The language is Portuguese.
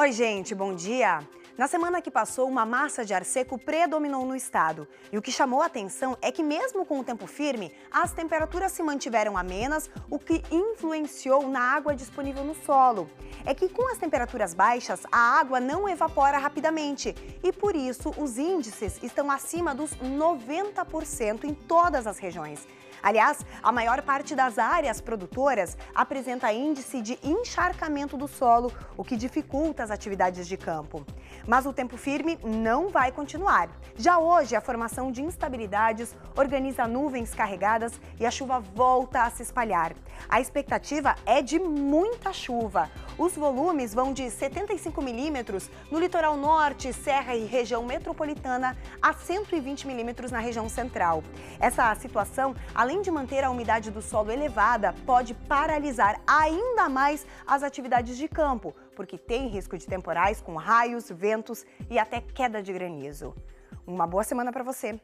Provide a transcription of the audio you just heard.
Oi, gente, bom dia. Na semana que passou, uma massa de ar seco predominou no estado. E o que chamou a atenção é que, mesmo com o tempo firme, as temperaturas se mantiveram amenas, o que influenciou na água disponível no solo. É que, com as temperaturas baixas, a água não evapora rapidamente e, por isso, os índices estão acima dos 90% em todas as regiões. Aliás, a maior parte das áreas produtoras apresenta índice de encharcamento do solo, o que dificulta as atividades de campo. Mas o tempo firme não vai continuar. Já hoje, a formação de instabilidades organiza nuvens carregadas e a chuva volta a se espalhar. A expectativa é de muita chuva. Os volumes vão de 75 milímetros no litoral norte, serra e região metropolitana a 120 milímetros na região central. Essa situação, além de manter a umidade do solo elevada, pode paralisar ainda mais as atividades de campo, porque tem risco de temporais com raios, ventos e até queda de granizo. Uma boa semana para você!